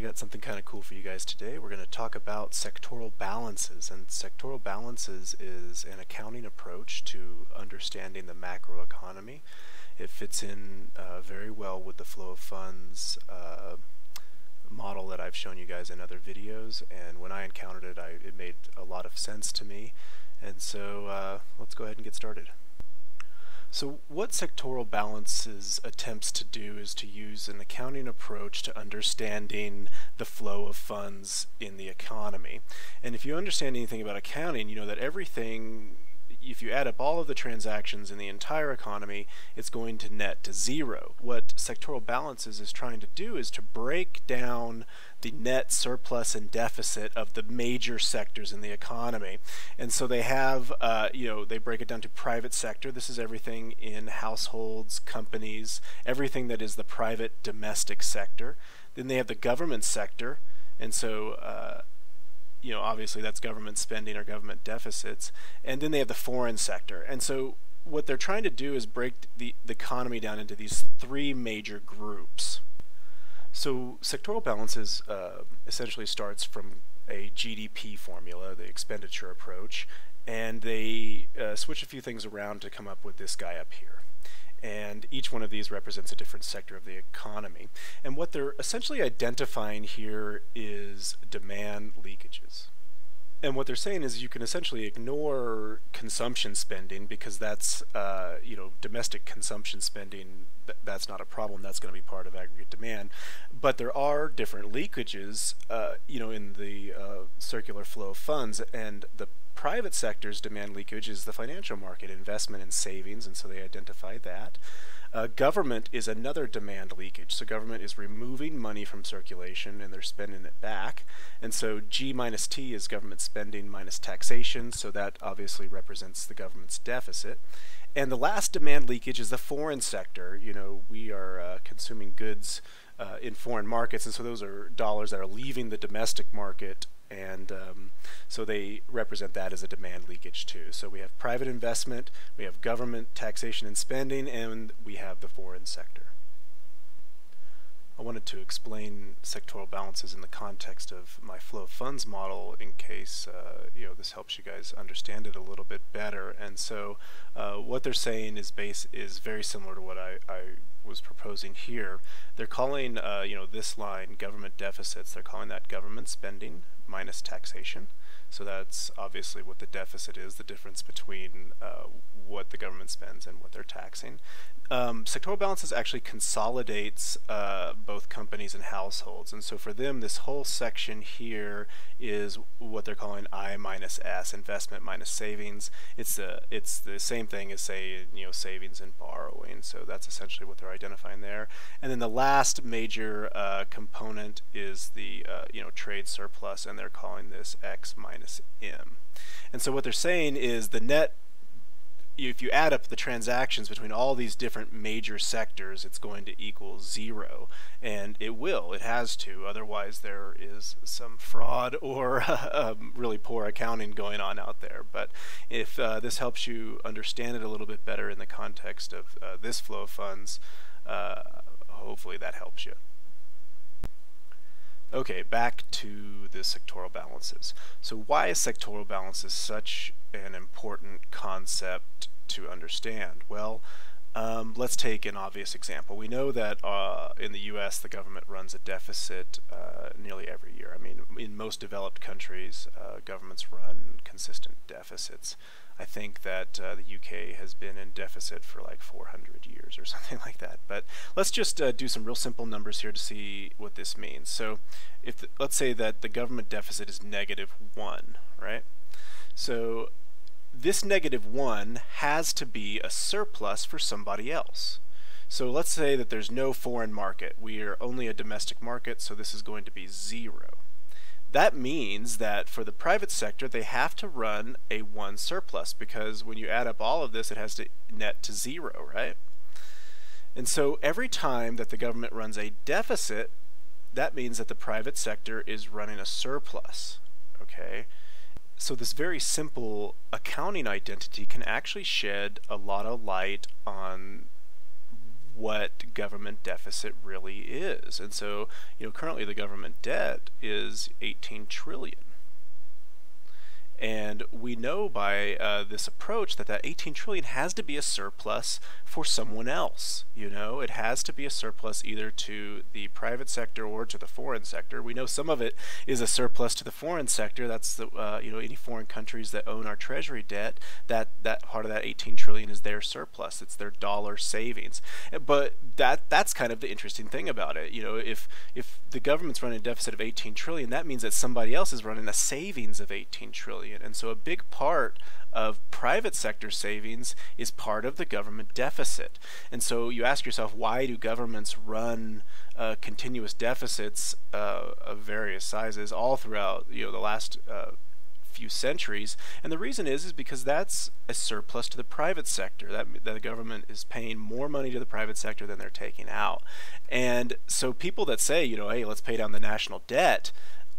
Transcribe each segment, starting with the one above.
I got something kind of cool for you guys today. We're going to talk about sectoral balances. And sectoral balances is an accounting approach to understanding the macroeconomy. It fits in uh, very well with the flow of funds uh, model that I've shown you guys in other videos. And when I encountered it, I, it made a lot of sense to me. And so uh, let's go ahead and get started. So what sectoral balances attempts to do is to use an accounting approach to understanding the flow of funds in the economy. And if you understand anything about accounting, you know that everything if you add up all of the transactions in the entire economy, it's going to net to zero. What sectoral balances is trying to do is to break down the net surplus and deficit of the major sectors in the economy. And so they have, uh, you know, they break it down to private sector. This is everything in households, companies, everything that is the private domestic sector. Then they have the government sector. And so, uh, you know, obviously that's government spending or government deficits. And then they have the foreign sector. And so what they're trying to do is break the, the economy down into these three major groups. So sectoral balances uh, essentially starts from a GDP formula, the expenditure approach, and they uh, switch a few things around to come up with this guy up here and each one of these represents a different sector of the economy. And what they're essentially identifying here is demand leakages. And what they're saying is you can essentially ignore consumption spending because that's, uh, you know, domestic consumption spending, th that's not a problem. That's going to be part of aggregate demand. But there are different leakages, uh, you know, in the uh, circular flow of funds. And the private sector's demand leakage is the financial market, investment and savings, and so they identify that. Uh, government is another demand leakage. So government is removing money from circulation and they're spending it back. And so G minus T is government spending minus taxation, so that obviously represents the government's deficit. And the last demand leakage is the foreign sector. You know, we are uh, consuming goods uh, in foreign markets, and so those are dollars that are leaving the domestic market and um, so they represent that as a demand leakage too. So we have private investment, we have government taxation and spending, and we have the foreign sector. I wanted to explain sectoral balances in the context of my flow of funds model in case uh, you know this helps you guys understand it a little bit better. And so uh, what they're saying is base is very similar to what I, I was proposing here. They're calling uh, you know this line government deficits. They're calling that government spending minus taxation. So that's obviously what the deficit is, the difference between uh, what the government spends and what they're taxing. Um, sectoral balances actually consolidates uh, both companies and households. And so for them, this whole section here is what they're calling I minus S, investment minus savings. It's, a, it's the same thing as, say, you know, savings and borrowing. So that's essentially what they're identifying there. And then the last major uh, component is the, uh, you know, trade surplus, and they're calling this X minus M. And so what they're saying is the net if you add up the transactions between all these different major sectors, it's going to equal zero. And it will, it has to, otherwise there is some fraud or um, really poor accounting going on out there. But if uh, this helps you understand it a little bit better in the context of uh, this flow of funds, uh, hopefully that helps you. Okay, back to the sectoral balances. So why is sectoral balances such an important concept to understand? Well, um, let's take an obvious example. We know that uh, in the U.S. the government runs a deficit uh, nearly every year. I mean, in most developed countries, uh, governments run consistent deficits. I think that uh, the UK has been in deficit for like 400 years or something like that. But let's just uh, do some real simple numbers here to see what this means. So, if the, let's say that the government deficit is negative one, right? So this negative 1 has to be a surplus for somebody else. So let's say that there's no foreign market. We are only a domestic market, so this is going to be 0. That means that for the private sector, they have to run a 1 surplus because when you add up all of this, it has to net to 0, right? And so every time that the government runs a deficit, that means that the private sector is running a surplus, okay? So this very simple accounting identity can actually shed a lot of light on what government deficit really is. And so, you know, currently the government debt is 18 trillion. And we know by uh, this approach that that 18 trillion has to be a surplus for someone else. You know, it has to be a surplus either to the private sector or to the foreign sector. We know some of it is a surplus to the foreign sector. That's the uh, you know any foreign countries that own our treasury debt. That that part of that 18 trillion is their surplus. It's their dollar savings. But that that's kind of the interesting thing about it. You know, if if the government's running a deficit of 18 trillion, that means that somebody else is running a savings of 18 trillion And so a big part of private sector savings is part of the government deficit. And so you ask yourself, why do governments run uh, continuous deficits uh, of various sizes all throughout you know the last uh, few centuries? And the reason is is because that's a surplus to the private sector. That, that the government is paying more money to the private sector than they're taking out. And so people that say, you know, hey, let's pay down the national debt,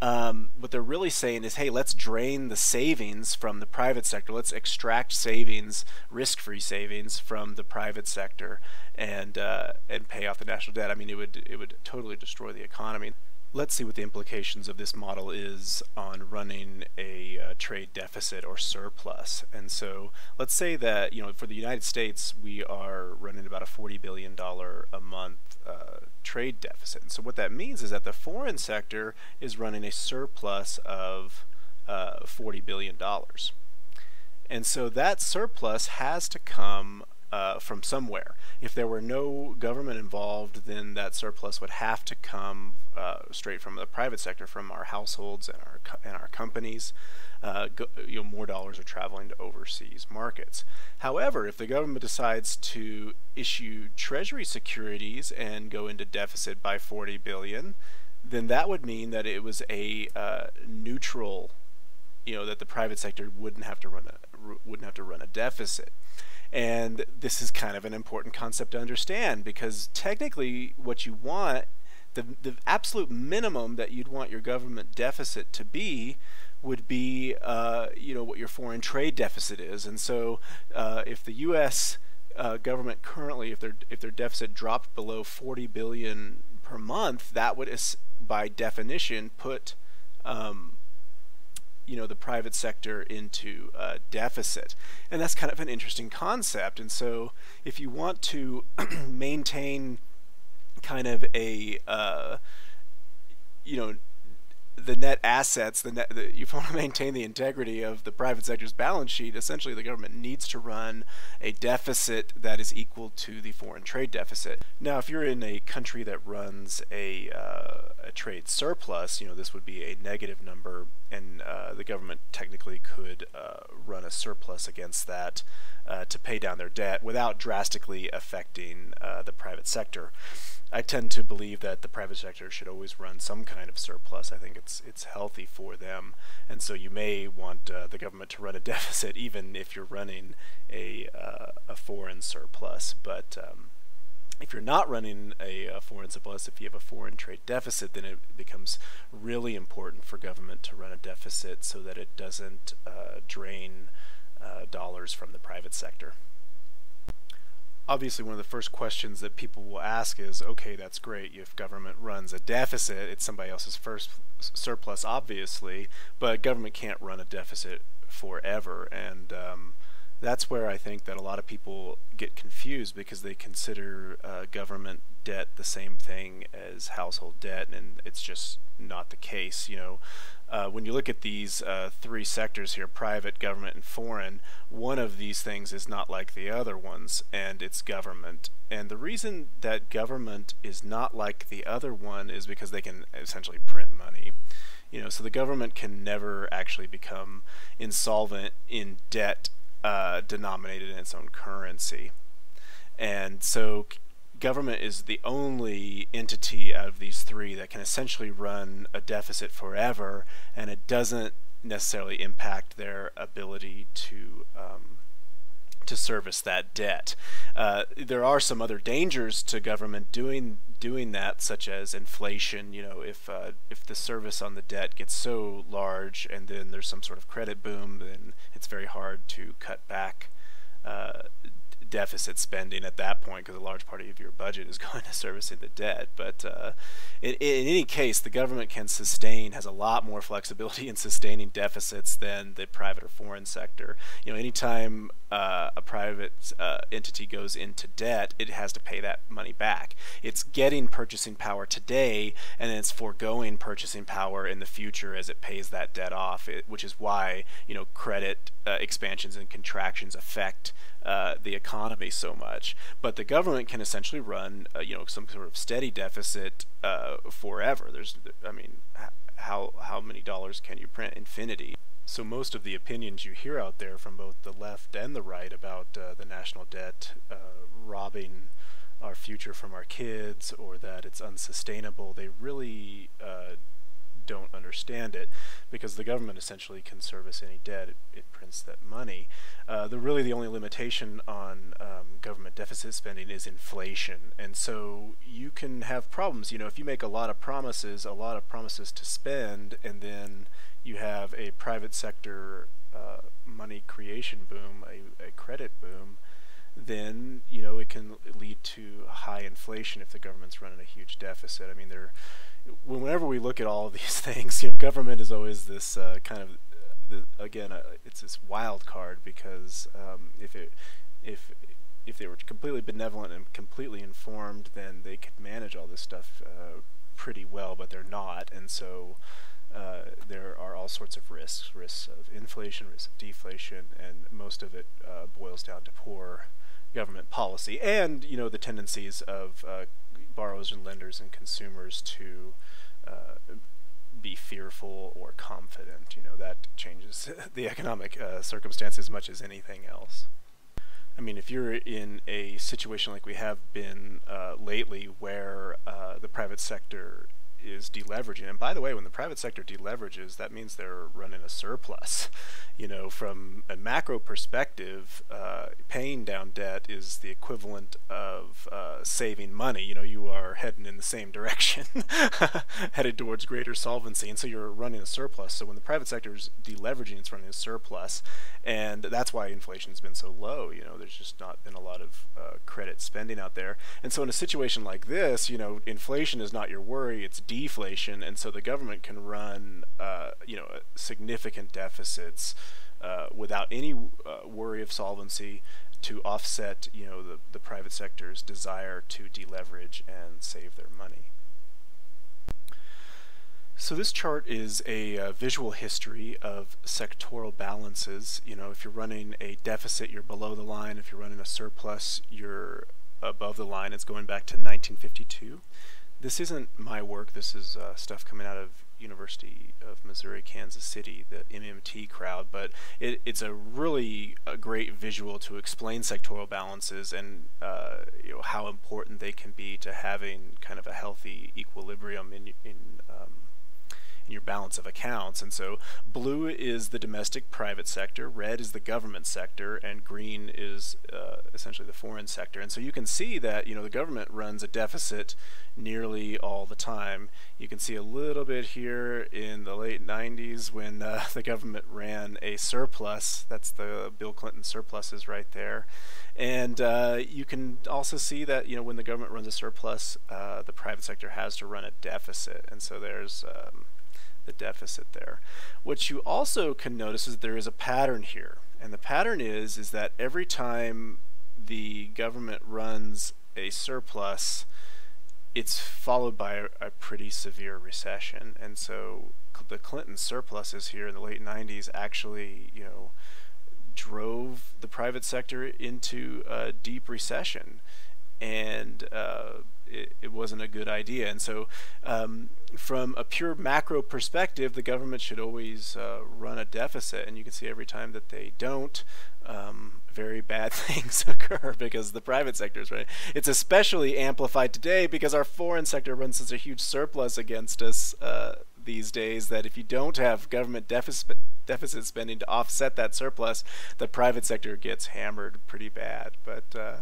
um, what they're really saying is, hey, let's drain the savings from the private sector. Let's extract savings, risk-free savings, from the private sector, and uh, and pay off the national debt. I mean, it would it would totally destroy the economy. Let's see what the implications of this model is on running a uh, trade deficit or surplus. And so, let's say that you know, for the United States, we are running about a forty billion dollar a month uh, trade deficit. And so what that means is that the foreign sector is running a surplus of uh, $40 billion. And so that surplus has to come uh, from somewhere. If there were no government involved, then that surplus would have to come uh, straight from the private sector, from our households and our and our companies. Uh, go, you know, more dollars are traveling to overseas markets. However, if the government decides to issue Treasury securities and go into deficit by 40 billion, then that would mean that it was a uh, neutral, you know, that the private sector wouldn't have to run a wouldn't have to run a deficit. And this is kind of an important concept to understand because technically what you want, the, the absolute minimum that you'd want your government deficit to be would be, uh, you know, what your foreign trade deficit is. And so uh, if the U.S. Uh, government currently, if their if their deficit dropped below 40 billion per month, that would, by definition, put um, you know the private sector into a deficit and that's kind of an interesting concept and so if you want to maintain kind of a uh, you know the net assets, the net, the, you want to maintain the integrity of the private sector's balance sheet, essentially the government needs to run a deficit that is equal to the foreign trade deficit. Now, if you're in a country that runs a, uh, a trade surplus, you know, this would be a negative number, and uh, the government technically could uh, run a surplus against that uh, to pay down their debt without drastically affecting uh, the private sector. I tend to believe that the private sector should always run some kind of surplus. I think it's it's healthy for them, and so you may want uh, the government to run a deficit even if you're running a uh, a foreign surplus. But um, if you're not running a, a, foreign surplus, if you have a foreign trade deficit, then it becomes really important for government to run a deficit so that it doesn't uh, drain uh, dollars from the private sector obviously one of the first questions that people will ask is, okay, that's great. If government runs a deficit, it's somebody else's first surplus, obviously, but government can't run a deficit forever. And um, that's where I think that a lot of people get confused because they consider uh, government debt the same thing as household debt, and it's just not the case. You know, uh, when you look at these uh, three sectors here, private, government, and foreign, one of these things is not like the other ones, and it's government. And the reason that government is not like the other one is because they can essentially print money. You know, so the government can never actually become insolvent in debt uh, denominated in its own currency. And so government is the only entity out of these three that can essentially run a deficit forever, and it doesn't necessarily impact their ability to um, to service that debt. Uh, there are some other dangers to government doing doing that, such as inflation. You know, if uh, if the service on the debt gets so large, and then there's some sort of credit boom, then very hard to cut back uh, deficit spending at that point because a large part of your budget is going to servicing the debt. But uh, in, in, any case, the government can sustain, has a lot more flexibility in sustaining deficits than the private or foreign sector. You know, anytime uh, a private uh, entity goes into debt, it has to pay that money back. It's getting purchasing power today, and then it's foregoing purchasing power in the future as it pays that debt off, it, which is why, you know, credit uh, expansions and contractions affect uh, the economy so much. But the government can essentially run, uh, you know, some sort of steady deficit uh, forever. There's, I mean, how how many dollars can you print? Infinity. So most of the opinions you hear out there from both the left and the right about uh, the national debt uh, robbing our future from our kids or that it's unsustainable, they really don't understand it because the government essentially can service any debt. It, it prints that money. Uh, the really the only limitation on um, government deficit spending is inflation, and so you can have problems. You know, if you make a lot of promises, a lot of promises to spend, and then you have a private sector uh, money creation boom, a, a credit boom then you know it can lead to high inflation if the government's running a huge deficit. I mean, there whenever we look at all of these things, you know, government is always this uh, kind of, uh, the, again, uh, it's this wild card because um, if it, if if they were completely benevolent and completely informed, then they could manage all this stuff uh, pretty well, but they're not, and so. Uh, there are all sorts of risks, risks of inflation, risks of deflation, and most of it uh, boils down to poor government policy and you know the tendencies of uh, borrowers and lenders and consumers to uh, be fearful or confident. You know, that changes the economic uh, circumstance as much as anything else. I mean, if you're in a situation like we have been lately where the private sector is deleveraging. And by the way, when the private sector deleverages, that means they're running a surplus. You know, from a macro perspective, uh, paying down debt is the equivalent of uh, saving money. You know, you are heading in the same direction, headed towards greater solvency, and so you're running a surplus. So when the private sector is deleveraging, it's running a surplus, and that's why inflation has been so low. You know, there's just not been a lot of uh, credit spending out there, and so in a situation like this, you know, inflation is not your worry; it's deflation, and so the government can run, uh, you know, significant deficits uh, without any uh, worry of solvency to offset, you know, the, the private sector's desire to deleverage and save their money. So this chart is a uh, visual history of sectoral balances. You know, if you're running a deficit, you're below the line. If you're running a surplus, you're above the line. It's going back to 1952 this isn't my work. This is uh, stuff coming out of University of Missouri, Kansas City, the MMT crowd. But it, it's a really a great visual to explain sectoral balances and uh, you know how important they can be to having kind of a healthy equilibrium in in um, your balance of accounts. And so blue is the domestic private sector, red is the government sector, and green is uh, essentially the foreign sector. And so you can see that you know the government runs a deficit nearly all the time. You can see a little bit here in the late 90s when uh, the government ran a surplus. That's the Bill Clinton surpluses right there. And uh, you can also see that you know when the government runs a surplus, uh, the private sector has to run a deficit, and so there's um, the deficit there. What you also can notice is there is a pattern here. And the pattern is, is that every time the government runs a surplus, it's followed by a, a pretty severe recession. And so the Clinton surpluses here in the late 90s actually, you know, drove the private sector into a deep recession. And uh, it, it, wasn't a good idea. And so, um, from a pure macro perspective, the government should always uh, run a deficit. And you can see every time that they don't, um, very bad things occur because the private sector is running. It's especially amplified today because our foreign sector runs such a huge surplus against us uh, these days that if you don't have government deficit deficit spending to offset that surplus, the private sector gets hammered pretty bad. But uh,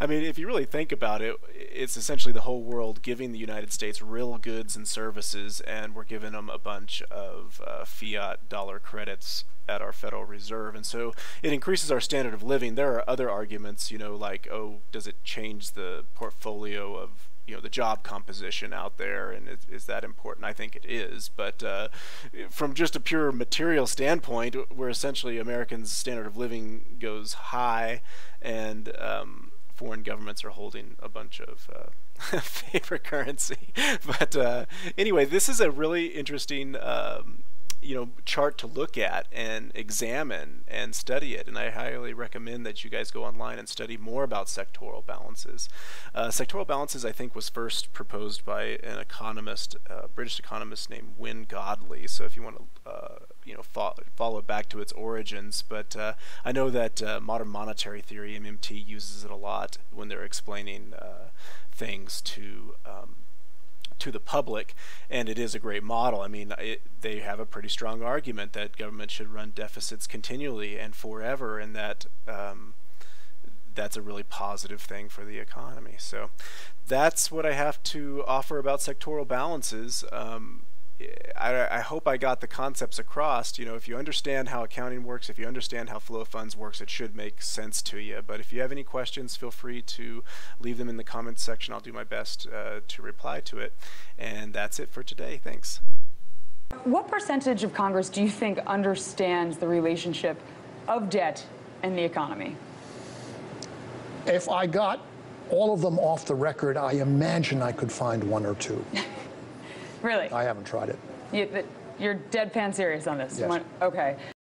I mean, if you really think about it, it's essentially the whole world giving the United States real goods and services, and we're giving them a bunch of uh, fiat dollar credits at our Federal Reserve, and so it increases our standard of living. There are other arguments, you know, like oh, does it change the portfolio of you know the job composition out there, and is, is that important? I think it is, but uh, from just a pure material standpoint, where essentially Americans' standard of living goes high, and um, foreign governments are holding a bunch of uh, favorite currency. but uh, anyway, this is a really interesting. Um, you know chart to look at and examine and study it. And I highly recommend that you guys go online and study more about sectoral balances. Uh, sectoral balances I think was first proposed by an economist, a British economist named Wynne Godley. So if you want to uh, you know fo follow it back to its origins. But uh, I know that uh, modern monetary theory MMT uses it a lot when they're explaining uh, things to um, to the public, and it is a great model. I mean, it, they have a pretty strong argument that government should run deficits continually and forever, and that um, that's a really positive thing for the economy. So that's what I have to offer about sectoral balances. Um, I, I, hope I got the concepts across. You know, if you understand how accounting works, if you understand how flow of funds works, it should make sense to you. But if you have any questions, feel free to leave them in the comments section. I'll do my best uh, to reply to it. And that's it for today. Thanks. What percentage of Congress do you think understands the relationship of debt and the economy? If I got all of them off the record, I imagine I could find one or two. Really? I haven't tried it. You, you're deadpan serious on this? Yes. Okay.